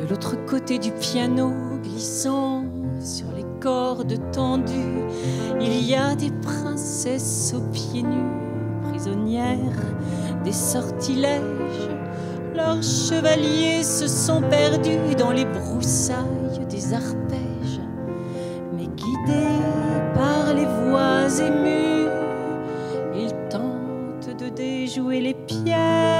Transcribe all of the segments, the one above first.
De l'autre côté du piano, glissant sur les cordes tendues, il y a des princesses aux pieds nus, prisonnières des sortilèges. Leurs chevaliers se sont perdus dans les broussailles des arpèges, mais guidés par les voix émues, ils tentent de déjouer les pièges.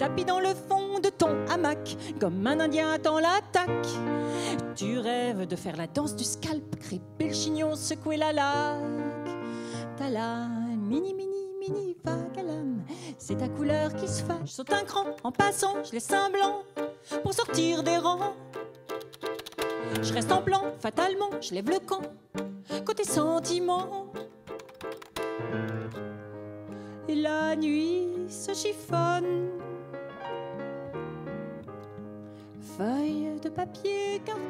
Tapis dans le fond de ton hamac, comme un Indien attend l'attaque. Tu rêves de faire la danse du scalp, crêper le chignon, secouer la laque. T'as la mini, mini, mini vague à l'âme. C'est ta couleur qui se fâche. Saute un cran en passant, je laisse un blanc pour sortir des rangs. Je reste en blanc, fatalement, je lève le camp. Côté sentiment. Et la nuit se chiffonne. Feuille de papier carbone.